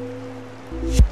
you